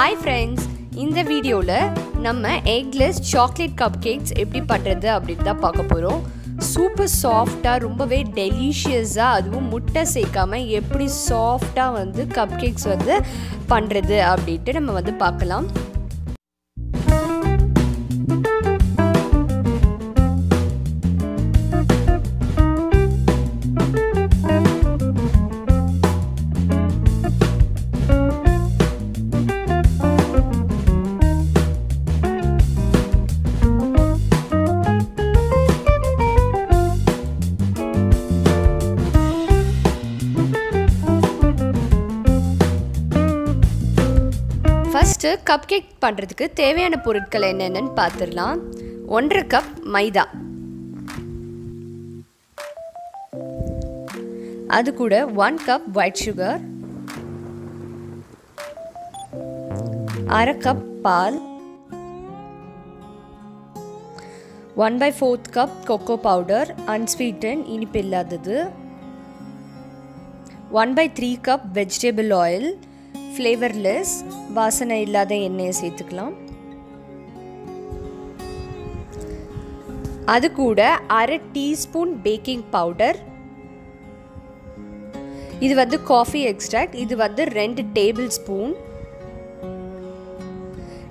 Hi friends இந்த வீடியோவில் நம்ம எக்லெஸ் சாக்லேட் கப் கேக்ஸ் எப்படி பண்ணுறது அப்படின்னு தான் பார்க்க போகிறோம் சூப்பர் சாஃப்டாக ரொம்பவே டெலிஷியஸாக அதுவும் முட்டை சேர்க்காமல் எப்படி சாஃப்டாக வந்து கப் கேக்ஸ் வந்து பண்ணுறது அப்படின்ட்டு நம்ம வந்து பார்க்கலாம். ஃபஸ்ட்டு கப் கேக் பண்ணுறதுக்கு தேவையான பொருட்கள் என்னென்னு பார்த்துடலாம். ஒன்றரை கப் மைதா. அது கூட ஒன் கப் ஒயிட் சுகர் அரை cup ball. One by fourth cup cocoa powder unsweetened இனிப்பு இல்லாதது. One by three cup vegetable oil flavourless வாசனை இல்லாத எண்ணெயை சேர்த்துக்கலாம். அது கூட அரை டீஸ்பூன் பேக்கிங் பவுடர். இது வந்து காஃபி எக்ஸ்ட்ராக்ட் இது வந்து ரெண்டு டேபிள் ஸ்பூன்.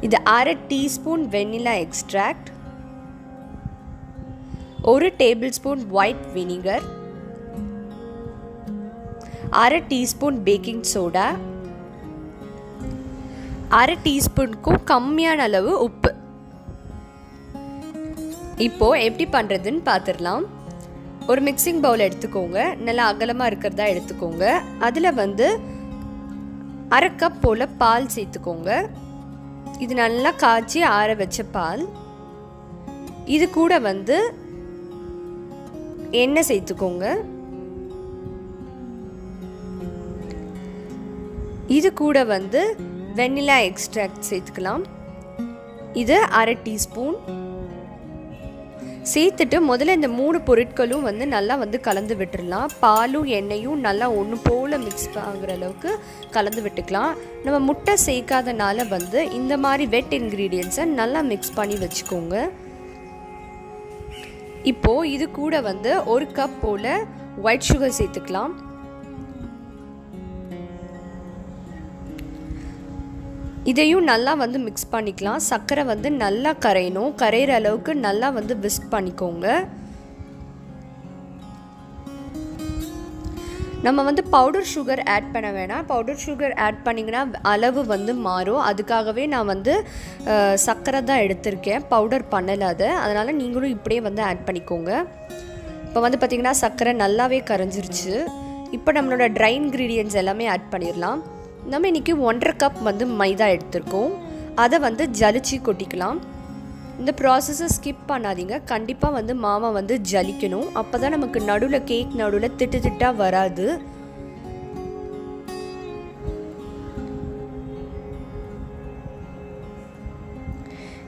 இது அரை டீஸ்பூன் வெனிலா எக்ஸ்ட்ராக்ட். ஒரு டேபிள் ஸ்பூன் ஒயிட் வினிகர். அரை டீஸ்பூன் பேக்கிங் சோடா. அரை டீஸ்பூனுக்கும் கம்மியான அளவு உப்பு. இப்போ எப்படி பண்ணுறதுன்னு பார்த்துடலாம் ஒரு மிக்சிங் பவுல் எடுத்துக்கோங்க. நல்லா அகலமாக இருக்கிறதா எடுத்துக்கோங்க. அதில் வந்து அரை கப் போல் பால் சேர்த்துக்கோங்க. இது நல்லா காய்ச்சி ஆற வச்ச பால். இது கூட வந்து எண்ணெய் சேர்த்துக்கோங்க. இது கூட வந்து வெண்ணிலா எக்ஸ்ட்ராக்ட் சேர்த்துக்கலாம். இது அரை டீஸ்பூன். சேர்த்துட்டு முதல்ல இந்த மூணு பொருட்களும் வந்து நல்லா வந்து கலந்து விட்டுடலாம் பாலும் எண்ணெயும் நல்லா ஒன்று போல் மிக்ஸ் ஆகுற அளவுக்கு கலந்து விட்டுக்கலாம். நம்ம முட்டை சேர்க்காதனால வந்து இந்த மாதிரி வெட் இன்க்ரீடியன்ஸை நல்லா மிக்ஸ் பண்ணி வச்சுக்கோங்க. இப்போது இது கூட வந்து ஒரு கப் போல் ஒயிட் சுகர் சேர்த்துக்கலாம். இதையும் நல்லா வந்து மிக்ஸ் பண்ணிக்கலாம். சர்க்கரை வந்து நல்லா கரையணும். கரையிற அளவுக்கு நல்லா வந்து விஸ்க் பண்ணிக்கோங்க. நம்ம வந்து பவுடர் சுகர் ஆட் பண்ண வேணாம். பவுடர் சுகர் ஆட் பண்ணிங்கன்னா அளவு வந்து மாறும். அதுக்காகவே நான் வந்து சர்க்கரை தான் எடுத்திருக்கேன். பவுடர் பண்ணலை அதை. அதனால் நீங்களும் இப்படியே வந்து ஆட் பண்ணிக்கோங்க. இப்போ வந்து பார்த்திங்கன்னா சர்க்கரை நல்லாவே கரைஞ்சிருச்சு. இப்போ நம்மளோட ட்ரை இன்க்ரீடியன்ஸ் எல்லாமே ஆட் பண்ணிடலாம். நம்ம இன்றைக்கி ஒன்றரை கப் வந்து மைதா எடுத்திருக்கோம். அதை வந்து ஜலிச்சு கொட்டிக்கலாம். இந்த ப்ராசஸை ஸ்கிப் பண்ணாதீங்க. கண்டிப்பாக வந்து மாவை வந்து ஜலிக்கணும். அப்போ தான் நமக்கு நடுவில் கேக் நடுவில் திட்டு திட்டாக வராது.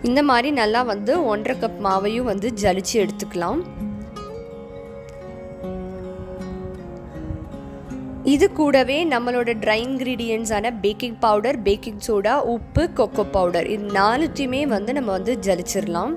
இந்த மாதிரி நல்லா வந்து ஒன்றரை கப் மாவையும் வந்து ஜலிச்சு எடுத்துக்கலாம். இது கூடவே நம்மளோட ட்ரை இன்க்ரீடியன்ஸான பேக்கிங் பவுடர் பேக்கிங் சோடா உப்பு கொக்கோ பவுடர் இது நாலுத்தையுமே வந்து நம்ம வந்து ஜலிச்சிடலாம்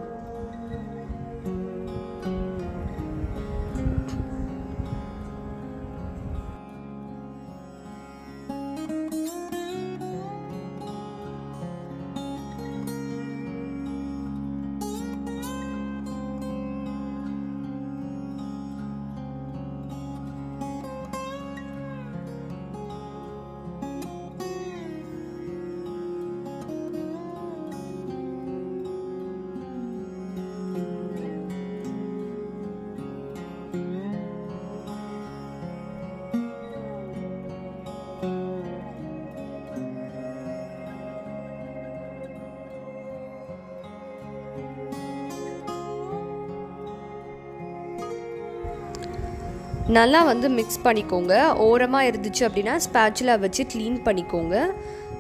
நல்லா வந்து மிக்ஸ் பண்ணிக்கோங்க. ஓரமாக இருந்துச்சு அப்படின்னா ஸ்பேச்சுலா வச்சு க்ளீன் பண்ணிக்கோங்க.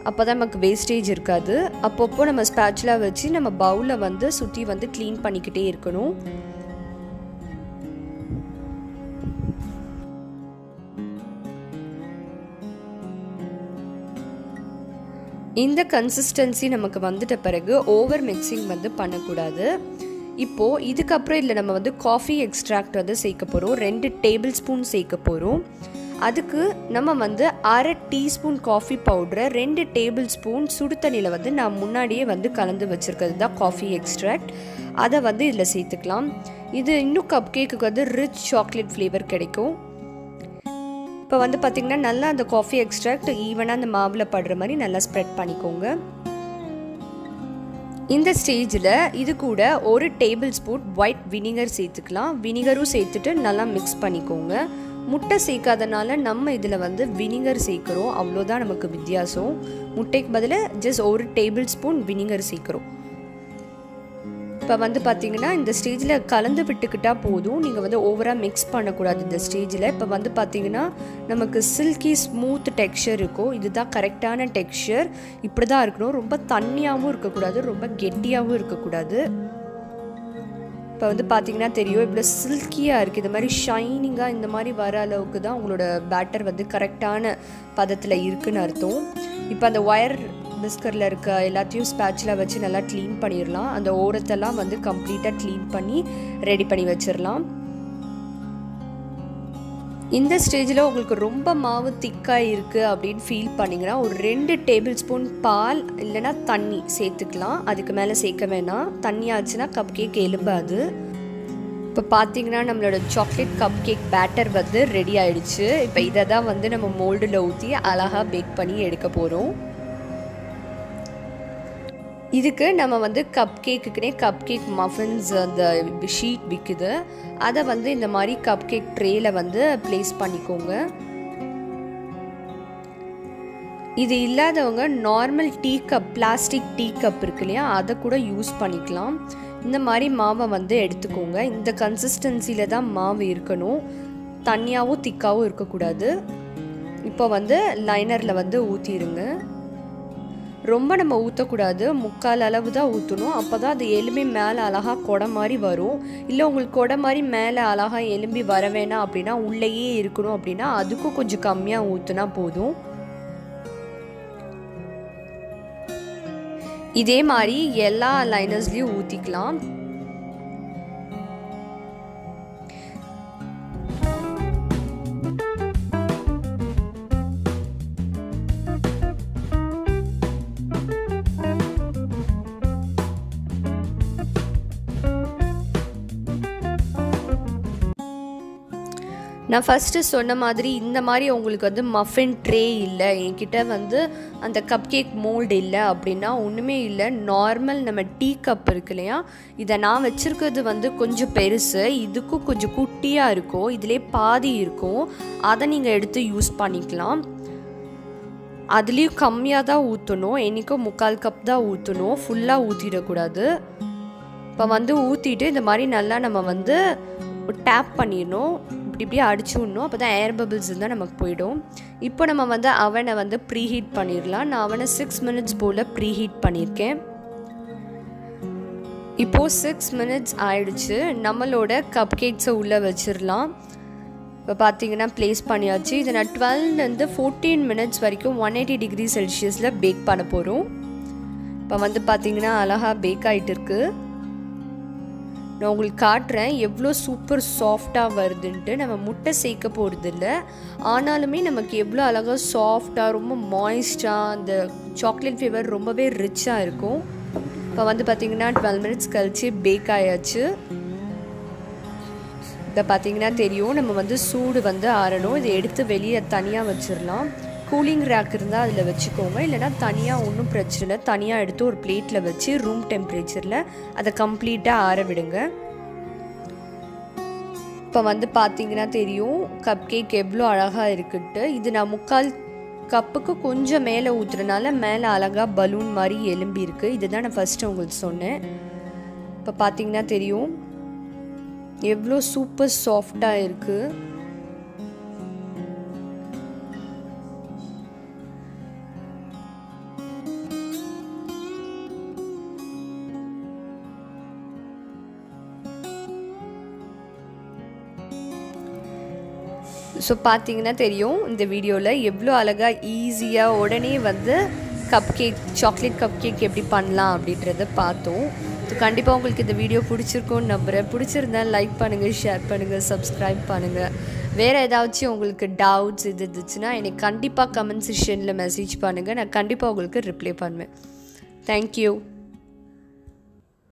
அப்போ தான் நமக்கு வேஸ்டேஜ் இருக்காது. அப்பப்போ நம்ம ஸ்பேச்சுலா வச்சு நம்ம பவுலை வந்து சுற்றி வந்து க்ளீன் பண்ணிக்கிட்டே இருக்கணும். இந்த கன்சிஸ்டன்சி நமக்கு வந்துட்ட பிறகு ஓவர் மிக்சிங் வந்து பண்ணக்கூடாது. இப்போது இதுக்கப்புறம் இதில் நம்ம வந்து காஃபி எக்ஸ்ட்ராக்ட் வந்து சேர்க்க போகிறோம் ரெண்டு டேபிள் ஸ்பூன் சேர்க்க போகிறோம் அதுக்கு நம்ம வந்து அரை டீஸ்பூன் காஃபி பவுடரை ரெண்டு டேபிள் ஸ்பூன் சுடு தண்ணியில் வந்து நான் முன்னாடியே வந்து கலந்து வச்சுருக்கிறது தான் காஃபி எக்ஸ்ட்ராக்ட் அதை வந்து இதில் சேர்த்துக்கலாம். இது இன்னும் கப் கேக்குக்கு வந்து ரிச் சாக்லேட் ஃப்ளேவர் கிடைக்கும். இப்போ வந்து பார்த்திங்கன்னா நல்லா அந்த காஃபி எக்ஸ்ட்ராக்ட் ஈவனாக அந்த மாவில் படுற மாதிரி நல்லா ஸ்ப்ரெட் பண்ணிக்கோங்க. இந்த ஸ்டேஜில் இது கூட ஒரு டேபிள் ஸ்பூன் ஒயிட் வினிகர் சேர்த்துக்கலாம். வினிகரும் சேர்த்துட்டு நல்லா மிக்ஸ் பண்ணிக்கோங்க. முட்டை சேர்க்காதனால நம்ம இதில் வந்து வினிகர் சேர்க்குறோம். அவ்வளோதான் நமக்கு வித்தியாசம். முட்டைக்கு பதிலாக ஜஸ்ட் ஒரு டேபிள் ஸ்பூன் வினிகர் சேர்க்குறோம். இப்போ வந்து பார்த்தீங்கன்னா இந்த ஸ்டேஜில் கலந்து விட்டுக்கிட்டால் போதும். நீங்கள் வந்து ஓவராக மிக்ஸ் பண்ணக்கூடாது இந்த ஸ்டேஜில் இப்போ வந்து பார்த்தீங்கன்னா நமக்கு சில்கி ஸ்மூத் டெக்ஸ்சர் இருக்கும். இதுதான் கரெக்டான டெக்ஸ்சர் இப்படி தான் இருக்கணும். ரொம்ப தண்ணியாகவும் இருக்கக்கூடாது. ரொம்ப கெட்டியாகவும் இருக்கக்கூடாது. இப்போ வந்து பார்த்தீங்கன்னா தெரியும். இவ்வளோ சில்கியாக இருக்குது இந்த மாதிரி ஷைனிங்காக இந்த மாதிரி வர அளவுக்கு தான் உங்களோட பேட்டர் வந்து கரெக்டான பதத்தில் இருக்குன்னு அர்த்தம். இப்போ அந்த ஒயர் பிஸ்கரில் இருக்க எல்லாத்தையும் ஸ்பேட்சில் வச்சு நல்லா க்ளீன் பண்ணிடலாம் அந்த ஓரத்தெல்லாம் வந்து கம்ப்ளீட்டாக க்ளீன் பண்ணி ரெடி பண்ணி வச்சிடலாம் இந்த ஸ்டேஜில் உங்களுக்கு ரொம்ப மாவு திக்காக இருக்குது அப்படின்னு ஃபீல் பண்ணிங்கன்னா ஒரு ரெண்டு டேபிள் ஸ்பூன் பால் இல்லைனா தண்ணி சேர்த்துக்கலாம். அதுக்கு மேலே சேர்க்க வேணாம். தண்ணி ஆச்சுன்னா கப் கேக் எலும்பாது. இப்போ பார்த்தீங்கன்னா நம்மளோட சாக்லேட் கப் கேக் பேட்டர் வந்து ரெடி ஆயிடுச்சு. இப்போ இதை தான் வந்து நம்ம மோல்டில் ஊற்றி அழகாக பேக் பண்ணி எடுக்க போகிறோம் இதுக்கு நம்ம வந்து கப் கேக்குக்குனே கப் கேக் மஃபின்ஸ் அந்த ஷீட் விற்குது அதை வந்து இந்த மாதிரி கப் கேக் ட்ரேயில் வந்து ப்ளேஸ் பண்ணிக்கோங்க. இது இல்லாதவங்க normal tea cup plastic tea cup இருக்கு இல்லையா? அதை கூட யூஸ் பண்ணிக்கலாம். இந்த மாதிரி மாவை வந்து எடுத்துக்கோங்க. இந்த கன்சிஸ்டன்சியில் தான் மாவு இருக்கணும். தனியாகவும் திக்காகவும் இருக்கக்கூடாது. இப்போ வந்து லைனரில் வந்து ஊற்றிடுங்க ரொம்ப நம்ம ஊற்றக்கூடாது முக்கால் அளவு தான் ஊற்றணும் அப்போ தான் அது எலும்பி மேலே அழகாக கொடை மாதிரி வரும். இல்லை உங்களுக்கு கொடை மாதிரி மேலே அழகாக எலும்பி வர வேணாம் அப்படின்னா உள்ளேயே இருக்கணும் அப்படின்னா அதுக்கும் கொஞ்சம் கம்மியாக ஊற்றுனா போதும். இதே மாதிரி எல்லா லைனர்ஸ்லேயும் ஊற்றிக்கலாம் நான் ஃபஸ்ட்டு சொன்ன மாதிரி இந்த மாதிரி உங்களுக்கு வந்து மஃபின் ட்ரே இல்லை என்கிட்ட வந்து அந்த கப் கேக் மோல்டு இல்லை அப்படின்னா ஒன்றுமே இல்லை. நார்மல் நம்ம டீ கப் இருக்கு இல்லையா? இதை நான் வச்சுருக்கிறது வந்து கொஞ்சம் பெருசு. இதுக்கும் கொஞ்சம் குட்டியாக இருக்கும். இதிலே பாதி இருக்கும். அதை நீங்கள் எடுத்து யூஸ் பண்ணிக்கலாம். அதுலேயும் கம்மியாக தான் ஊற்றணும் என்றைக்கும் முக்கால் கப் தான் ஊற்றணும் ஃபுல்லாக ஊற்றிடக்கூடாது இப்போ வந்து ஊற்றிட்டு இந்த மாதிரி நல்லா நம்ம வந்து டேப் பண்ணிடணும். இப்படி இப்படி அடிச்சு விடணும். அப்போ தான் ஏர் பபிள்ஸ் இருந்தால் நமக்கு போயிடும். இப்போ நம்ம வந்து அவனை வந்து ப்ரீஹீட் பண்ணிடலாம். நான் அவனை சிக்ஸ் மினிட்ஸ் போல் ப்ரீஹீட் பண்ணியிருக்கேன். இப்போது சிக்ஸ் மினிட்ஸ் ஆயிடுச்சு. நம்மளோட கப் கேக்ஸை உள்ளே வச்சிடலாம். இப்போ பார்த்தீங்கன்னா ப்ளேஸ் பண்ணியாச்சு. இதை நான் டுவெல்லேருந்து ஃபோர்டீன் மினிட்ஸ் வரைக்கும் ஒன் எயிட்டி டிகிரி செல்சியஸில் பேக் பண்ண போகிறோம் இப்போ வந்து பார்த்திங்கன்னா அழகாக பேக் ஆகிட்டு இருக்குது நான் உங்களுக்கு காட்டுறேன் எவ்வளோ சூப்பர் சாஃப்டாக வருதுன்ட்டு நம்ம முட்டை சேர்க்க போகிறது இல்லை ஆனாலுமே நமக்கு எவ்வளோ அழகாக சாஃப்டாக ரொம்ப மாய்ஸ்டாக அந்த சாக்லேட் ஃப்ளேவர் ரொம்பவே ரிச்சாக இருக்கும். இப்போ வந்து பார்த்திங்கன்னா டுவெல் மினிட்ஸ் கழித்து பேக் ஆயாச்சு. இதை பார்த்தீங்கன்னா தெரியும். நம்ம வந்து சூடு வந்து ஆறணும். இதை எடுத்து வெளியே தனியாக வச்சிடலாம். கூலிங் ரேக் இருந்தால் அதில் வச்சுக்கோங்க. இல்லைனா தனியாக ஒன்றும் பிரச்சனை இல்லை. தனியாக எடுத்து ஒரு பிளேட்டில் வச்சு ரூம் டெம்பரேச்சரில் அதை கம்ப்ளீட்டாக ஆற விடுங்க. இப்போ வந்து பார்த்தீங்கன்னா தெரியும் கப் கேக் எவ்வளோ அழகாக இருக்குன்ட்டு. இது நான் முக்கால் கப்புக்கு கொஞ்சம் மேலே ஊற்றுறனால மேலே அழகாக பலூன் மாதிரி எலும்பி இருக்குது இதுதான் நான் ஃபஸ்ட்டு உங்களுக்கு சொன்னேன். இப்போ பார்த்தீங்கன்னா தெரியும் எவ்வளோ சூப்பர் சாஃப்டாக இருக்குது ஸோ பார்த்தீங்கன்னா தெரியும் இந்த வீடியோவில் எவ்வளோ அழகாக ஈஸியாக உடனே வந்து cup cake chocolate cup cake எப்படி பண்ணலாம் அப்படின்றத பார்த்தோம். ஸோ கண்டிப்பாக உங்களுக்கு இந்த வீடியோ பிடிச்சிருக்கும்னு நம்புகிறேன் பிடிச்சிருந்தா லைக் பண்ணுங்கள் ஷேர் பண்ணுங்கள் சப்ஸ்கிரைப் பண்ணுங்கள் வேறு ஏதாச்சும் உங்களுக்கு டவுட்ஸ் இது இருந்துச்சுன்னா எனக்கு கண்டிப்பாக கமெண்ட் செஷனில் மெசேஜ் பண்ணுங்கள் நான் கண்டிப்பாக உங்களுக்கு ரிப்ளை பண்ணுவேன். தேங்க்யூ